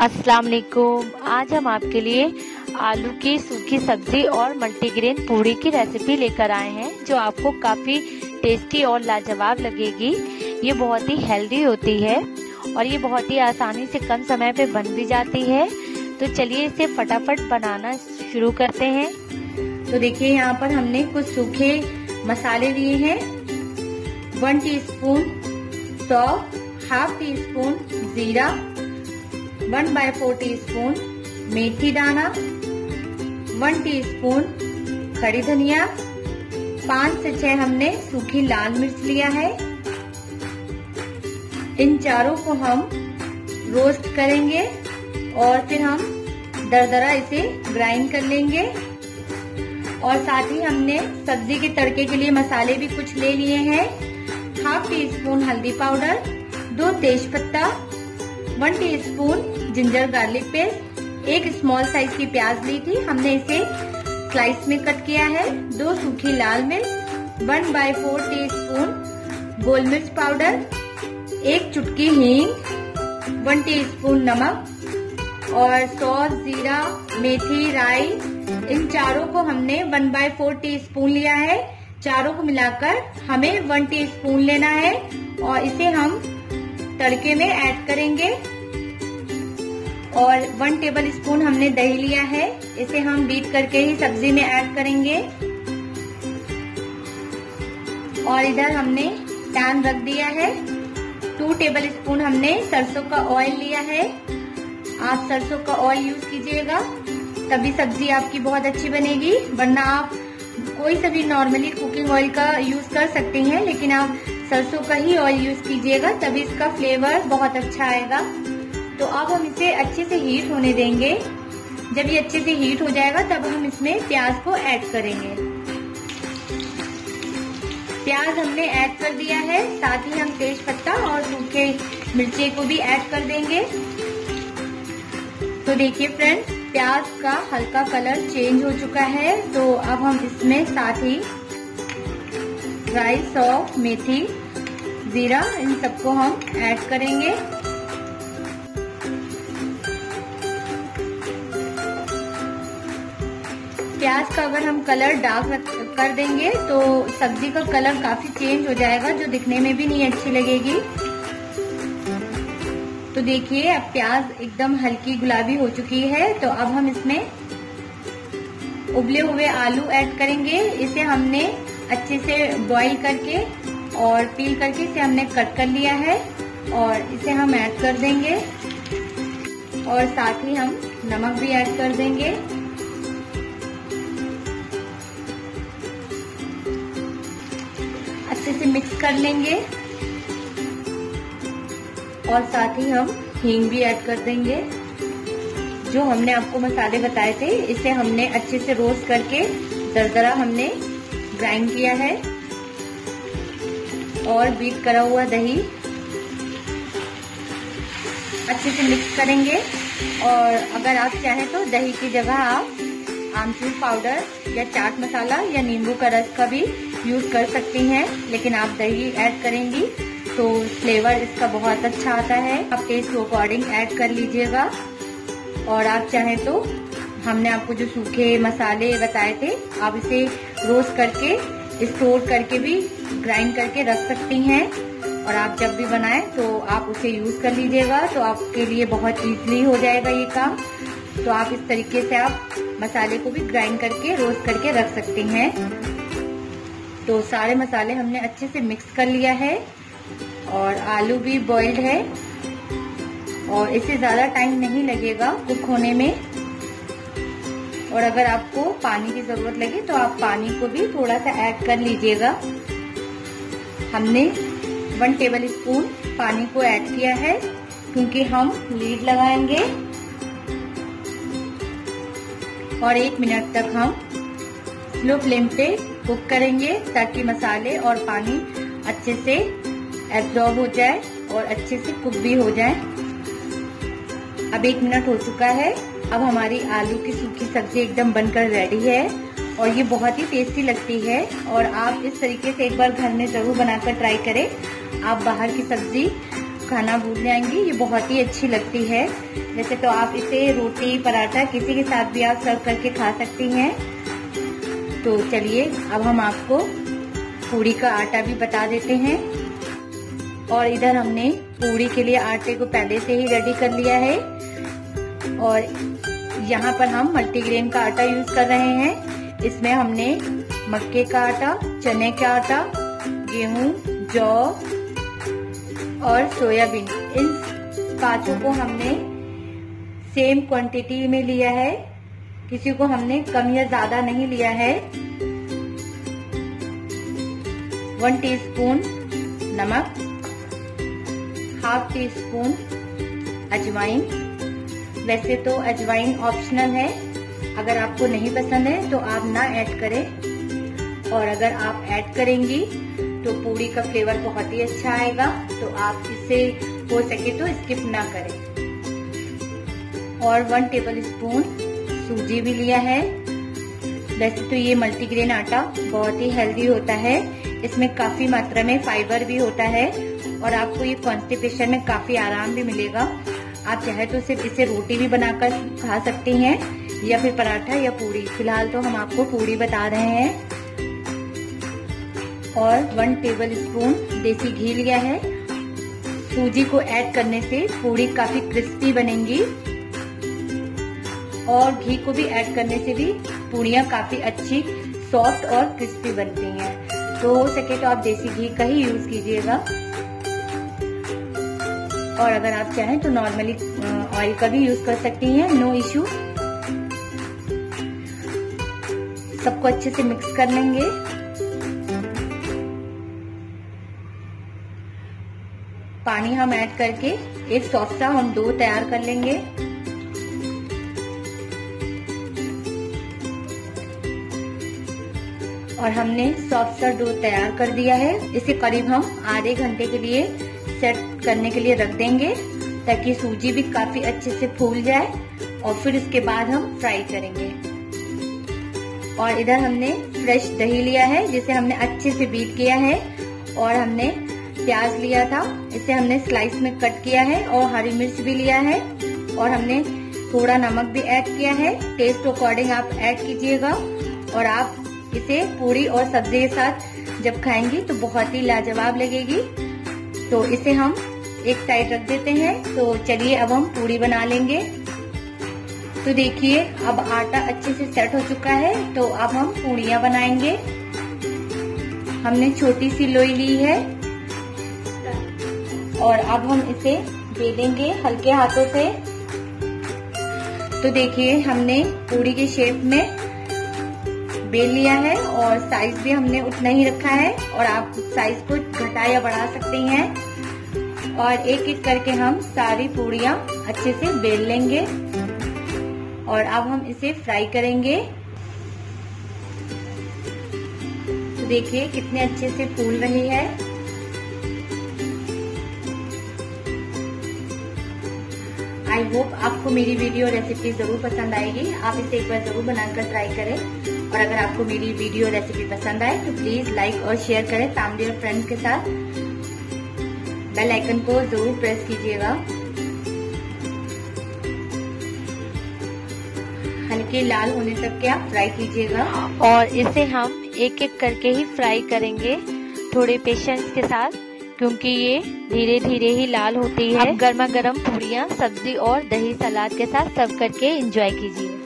अस्सलाम वालेकुम आज हम आपके लिए आलू की सूखी सब्ज़ी और मल्टीग्रेन पूड़ी की रेसिपी लेकर आए हैं, जो आपको काफ़ी टेस्टी और लाजवाब लगेगी। ये बहुत ही हेल्दी होती है और ये बहुत ही आसानी से कम समय पे बन भी जाती है। तो चलिए इसे फटाफट बनाना शुरू करते हैं। तो देखिए, यहाँ पर हमने कुछ सूखे मसाले लिए हैं। वन टीस्पून सौंफ हाफ़ टी स्पून जीरा one by four teaspoon मेथी दाना वन टी स्पून खड़ी धनिया पाँच से छह हमने सूखी लाल मिर्च लिया है इन चारों को हम रोस्ट करेंगे और फिर हम दरदरा इसे ग्राइंड कर लेंगे और साथ ही हमने सब्ज़ी के तड़के के लिए मसाले भी कुछ ले लिए हैं हाफ़ टी स्पून हल्दी पाउडर दो तेज पत्ता one teaspoon ginger garlic paste एक स्मॉल साइज़ की प्याज ली थी, हमने इसे स्लाइस में कट किया है, दो सूखी लाल मिर्च one by four teaspoon गोल मिर्च पाउडर एक चुटकी हींग वन टी स्पून नमक और सौस जीरा मेथी राई, इन चारों को हमने one by four teaspoon लिया है, चारों को मिलाकर हमें वन टी स्पून लेना है और इसे हम तड़के में ऐड करेंगे। और वन टेबल स्पून हमने दही लिया है। इसे हम बीट करके ही सब्ज़ी में ऐड करेंगे। और इधर हमने पैन रख दिया है। टू टेबल स्पून हमने सरसों का ऑयल लिया है। आप सरसों का ऑयल यूज़ कीजिएगा। तभी सब्ज़ी आपकी बहुत अच्छी बनेगी, वरना आप कोई सा भी नॉर्मली कुकिंग ऑयल का यूज़ कर सकते हैं, लेकिन आप सरसों का ही ऑयल यूज़ कीजिएगा, तभी इसका फ्लेवर बहुत अच्छा आएगा। तो अब हम इसे अच्छे से हीट होने देंगे। जब ये अच्छे से हीट हो जाएगा, तब हम इसमें प्याज को ऐड करेंगे। प्याज हमने ऐड कर दिया है, साथ ही हम तेज पत्ता और सूखे मिर्चे को भी ऐड कर देंगे। तो देखिए फ्रेंड्स प्याज का हल्का कलर चेंज हो चुका है तो अब हम इसमें साथ ही राई सौफ मेथी, जीरा, इन सबको हम ऐड करेंगे। प्याज का अगर हम कलर डार्क कर देंगे तो सब्ज़ी का कलर काफ़ी चेंज हो जाएगा, जो दिखने में भी नहीं अच्छी लगेगी। तो देखिए, अब प्याज एकदम हल्की गुलाबी हो चुकी है तो अब हम इसमें उबले हुए आलू ऐड करेंगे। इसे हमने अच्छे से बॉईल करके और पील करके इसे हमने कट कर लिया है और इसे हम ऐड कर देंगे। और साथ ही हम नमक भी ऐड कर देंगे। अच्छे से मिक्स कर लेंगे। और साथ ही हम हींग भी ऐड कर देंगे। जो हमने आपको मसाले बताए थे, इसे हमने अच्छे से रोस्ट करके दरदरा हमने ग्राइंड किया है। और बीट करा हुआ दही। अच्छे से मिक्स करेंगे। और अगर आप चाहें तो दही की जगह आप आमचूर पाउडर या चाट मसाला या नींबू का रस का भी यूज़ कर सकती हैं। लेकिन आप दही ऐड करेंगी तो फ्लेवर इसका बहुत अच्छा आता है। आप टेस्ट के अकॉर्डिंग ऐड कर लीजिएगा। और आप चाहें तो हमने आपको जो सूखे मसाले बताए थे, आप इसे रोस्ट करके, स्टोर करके भी ग्राइंड करके रख सकती हैं। और आप जब भी बनाएँ तो आप उसे यूज़ कर लीजिएगा तो आपके लिए बहुत ईजली हो जाएगा ये काम। तो आप इस तरीके से आप मसाले को भी ग्राइंड करके रोस्ट करके रख सकती हैं। तो सारे मसाले हमने अच्छे से मिक्स कर लिया है, और आलू भी बॉइल्ड है। और इसे ज़्यादा टाइम नहीं लगेगा कुक होने में। और अगर आपको पानी की ज़रूरत लगे तो आप पानी को भी थोड़ा सा ऐड कर लीजिएगा। हमने वन टेबल स्पून पानी को ऐड किया है, क्योंकि हम लीड लगाएँगे। और एक मिनट तक हम स्लो फ्लेम पे कुक करेंगे, ताकि मसाले और पानी अच्छे से एब्जॉर्ब हो जाए और अच्छे से कुक भी हो जाए। अब एक मिनट हो चुका है। अब हमारी आलू की सूखी सब्ज़ी एकदम बनकर रेडी है और ये बहुत ही टेस्टी लगती है और आप इस तरीके से एक बार घर में ज़रूर बनाकर ट्राई करें। आप बाहर की सब्ज़ी, खाना भूल जाएँगी, ये बहुत ही अच्छी लगती है। वैसे तो आप इसे रोटी, पराठा किसी के साथ भी आप सर्व करके खा सकती हैं। तो चलिए, अब हम आपको पूड़ी का आटा भी बता देते हैं। और इधर हमने पूड़ी के लिए आटे को पहले से ही रेडी कर लिया है। और यहाँ पर हम मल्टीग्रेन का आटा यूज़ कर रहे हैं। इसमें हमने मक्के का आटा, चने का आटा, गेहूँ, जौ और सोयाबीन। इन पाँचों को हमने सेम क्वांटिटी में लिया है। किसी को हमने कम या ज़्यादा नहीं लिया है। वन टीस्पून नमक, हाफ़ टी स्पून अजवाइन वैसे तो अजवाइन ऑप्शनल है। अगर आपको नहीं पसंद है तो आप ना ऐड करें। और अगर आप ऐड करेंगी तो पूरी का फ्लेवर बहुत ही अच्छा आएगा। तो आप इसे हो सके तो स्किप ना करें। और वन टेबल स्पून सूजी भी लिया है। वैसे तो ये मल्टीग्रेन आटा बहुत ही हेल्दी होता है। इसमें काफ़ी मात्रा में फाइबर भी होता है। और आपको ये कॉन्स्टिपेशन में काफ़ी आराम भी मिलेगा। आप चाहे तो सिर्फ़ इसे रोटी भी बनाकर खा सकती हैं, या फिर पराठा या पूरी फ़िलहाल तो हम आपको पूरी बता रहे हैं। और वन टेबल स्पून देसी घी लिया है। सूजी को ऐड करने से पूरी काफ़ी क्रिस्पी बनेंगी। और घी को भी ऐड करने से भी पूड़ियाँ काफ़ी अच्छी सॉफ्ट और क्रिस्पी बनती हैं। तो हो सके तो आप देसी घी का ही यूज़ कीजिएगा। और अगर आप चाहें तो नॉर्मली ऑयल का भी यूज़ कर सकती हैं नो इश्यू सबको अच्छे से मिक्स कर लेंगे। पानी हम ऐड करके एक सॉफ्ट हम डो तैयार कर लेंगे। और हमने सॉफ्ट डो तैयार कर दिया है इसे करीब हम आधे घंटे के लिए सेट करने के लिए रख देंगे, ताकि सूजी भी काफ़ी अच्छे से फूल जाए, और फिर इसके बाद हम फ्राई करेंगे। और इधर हमने फ्रेश दही लिया है, जिसे हमने अच्छे से बीट किया है, और हमने प्याज लिया था, इसे हमने स्लाइस में कट किया है, और हरी मिर्च भी लिया है, और हमने थोड़ा नमक भी ऐड किया है। टेस्ट अकॉर्डिंग आप ऐड कीजिएगा, और आप इसे पूरी और सब्ज़ी के साथ जब खाएँगी तो बहुत ही लाजवाब लगेगी। तो इसे हम एक साइड रख देते हैं। तो चलिए अब हम पूरी बना लेंगे। तो देखिए, अब आटा अच्छे से सेट हो चुका है। तो अब हम पूड़ियाँ बनाएँगे। हमने छोटी सी लोई ली है। और अब हम इसे बेलेंगे हल्के हाथों से। तो देखिए, हमने पूड़ी के शेप में बेल लिया है और साइज़ भी हमने उतना ही रखा है और आप साइज़ को घटा या बढ़ा सकते हैं। और एक एक करके हम सारी पूड़ियाँ अच्छे से बेल लेंगे। और अब हम इसे फ्राई करेंगे। तो देखिए कितने अच्छे से फूल रही है। आई होप आपको मेरी वीडियो रेसिपी ज़रूर पसंद आएगी। आप इसे एक बार ज़रूर बनाकर ट्राई करें। और अगर आपको मेरी वीडियो रेसिपी पसंद आए तो प्लीज़ लाइक और शेयर करें फैमिली और फ्रेंड्स के साथ। बेल आइकन को ज़रूर प्रेस कीजिएगा। हल्के लाल होने तक के आप फ्राई कीजिएगा। और इसे हम एक एक करके ही फ्राई करेंगे थोड़े पेशेंस के साथ क्योंकि ये धीरे धीरे ही लाल होती है। गर्मा गर्म पूड़ियाँ सब्ज़ी और दही सलाद के साथ सर्व करके एंजॉय कीजिए।